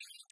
you